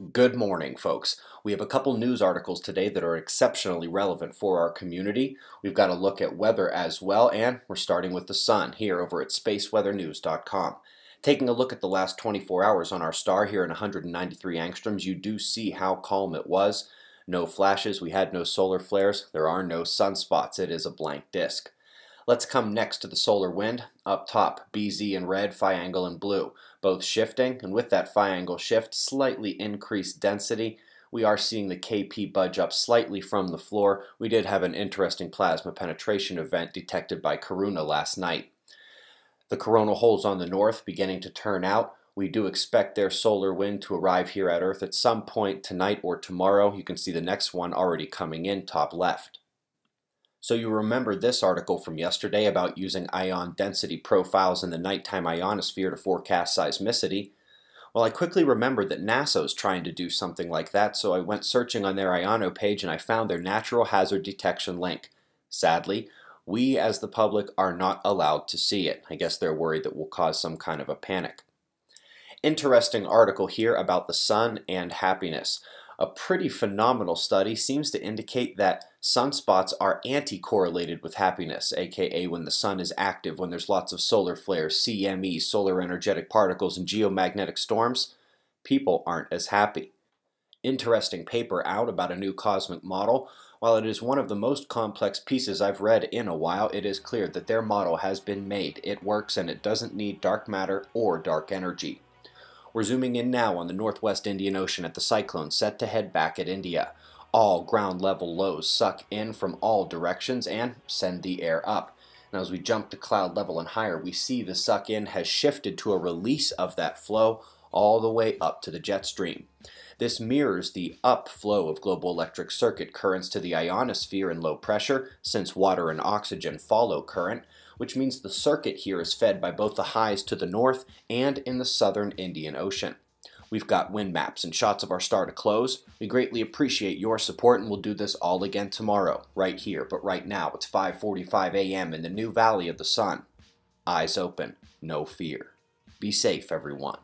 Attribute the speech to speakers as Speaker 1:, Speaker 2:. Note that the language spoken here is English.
Speaker 1: Good morning, folks. We have a couple news articles today that are exceptionally relevant for our community. We've got a look at weather as well, and we're starting with the sun here over at spaceweathernews.com. Taking a look at the last 24 hours on our star here in 193 angstroms, you do see how calm it was. No flashes, we had no solar flares, there are no sunspots, it is a blank disk. Let's come next to the solar wind. Up top, BZ in red, phi angle in blue, both shifting, and with that phi angle shift, slightly increased density. We are seeing the KP budge up slightly from the floor. We did have an interesting plasma penetration event detected by Karuna last night. The coronal holes on the north beginning to turn out. We do expect their solar wind to arrive here at Earth at some point tonight or tomorrow. You can see the next one already coming in top left. So you remember this article from yesterday about using ion density profiles in the nighttime ionosphere to forecast seismicity. Well, I quickly remembered that NASA is trying to do something like that, so I went searching on their IONO page and I found their natural hazard detection link. Sadly, we as the public are not allowed to see it. I guess they're worried that we'll cause some kind of a panic. Interesting article here about the sun and happiness. A pretty phenomenal study seems to indicate that sunspots are anti-correlated with happiness, aka when the sun is active, when there's lots of solar flares, CME, solar energetic particles, and geomagnetic storms, people aren't as happy. Interesting paper out about a new cosmic model. While it is one of the most complex pieces I've read in a while, it is clear that their model has been made. It works and it doesn't need dark matter or dark energy. We're zooming in now on the northwest Indian Ocean at the cyclone set to head back at India. All ground level lows suck in from all directions and send the air up. Now as we jump to cloud level and higher, we see the suck in has shifted to a release of that flow all the way up to the jet stream. This mirrors the upflow of global electric circuit currents to the ionosphere in low pressure, since water and oxygen follow current, which means the circuit here is fed by both the highs to the north and in the southern Indian Ocean. We've got wind maps and shots of our star to close. We greatly appreciate your support and we'll do this all again tomorrow, right here. But right now, it's 5.45 a.m. in the new Valley of the Sun. Eyes open, no fear. Be safe, everyone.